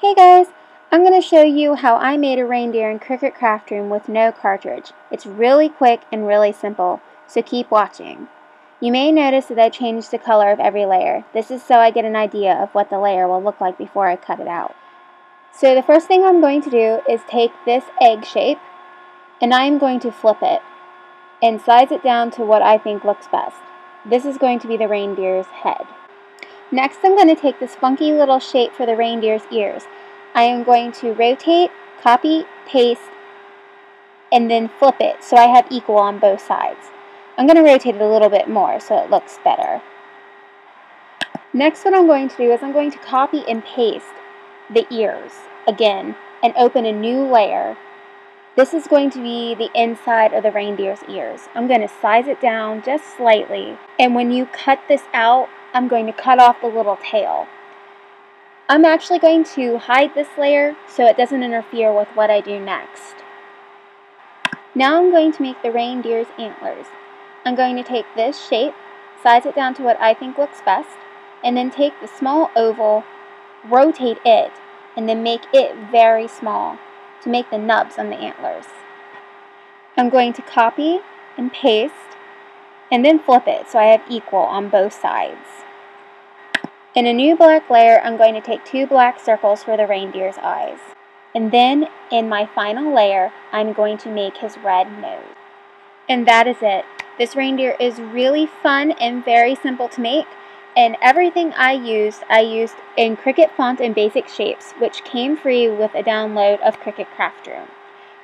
Hey guys, I'm going to show you how I made a reindeer in Cricut Craft Room with no cartridge. It's really quick and really simple, so keep watching. You may notice that I changed the color of every layer. This is so I get an idea of what the layer will look like before I cut it out. So the first thing I'm going to do is take this egg shape and I'm going to flip it and size it down to what I think looks best. This is going to be the reindeer's head. Next, I'm going to take this funky little shape for the reindeer's ears. I am going to rotate, copy, paste, and then flip it so I have equal on both sides. I'm going to rotate it a little bit more so it looks better. Next, what I'm going to do is I'm going to copy and paste the ears again and open a new layer. This is going to be the inside of the reindeer's ears. I'm going to size it down just slightly. And when you cut this out, I'm going to cut off the little tail. I'm actually going to hide this layer so it doesn't interfere with what I do next. Now I'm going to make the reindeer's antlers. I'm going to take this shape, size it down to what I think looks best, and then take the small oval, rotate it, and then make it very small to make the nubs on the antlers. I'm going to copy and paste and then flip it so I have equal on both sides. In a new black layer, I'm going to take two black circles for the reindeer's eyes. And then, in my final layer, I'm going to make his red nose. And that is it. This reindeer is really fun and very simple to make. And everything I used, I used in Cricut font and basic shapes, which came free with a download of Cricut Craft Room.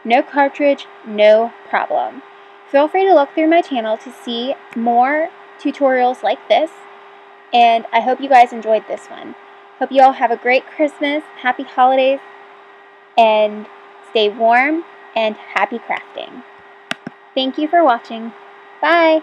No cartridge, no problem. Feel free to look through my channel to see more tutorials like this, and I hope you guys enjoyed this one. Hope you all have a great Christmas, happy holidays, and stay warm and happy crafting. Thank you for watching. Bye!